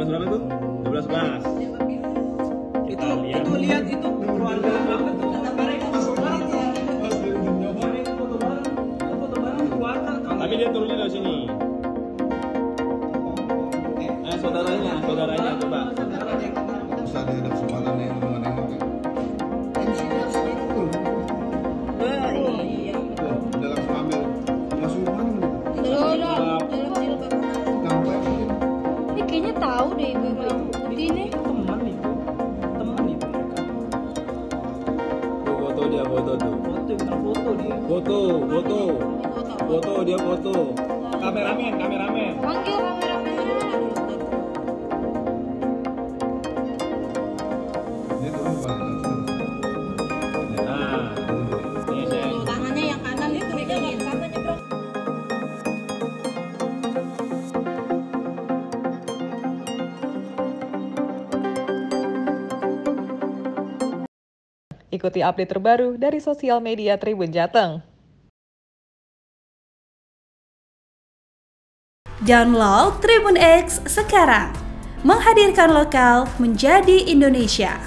12 berapa tuh? 12 11. Itu lihat. itu lihat itu keluarga banget tuh. Tuh. Foto bareng, foto bareng keluarga. Tapi dia turunnya dari sini. Eh, eh saudaranya, saudaranya coba. Saudaranya. Foto dia foto tuh. Foto bukan foto dia. Foto, foto. Foto dia foto. Kameramen, kameramen. Panggil kameramennya. Ikuti update terbaru dari sosial media Tribun Jateng. Download Tribun X sekarang. Menghadirkan lokal menjadi Indonesia.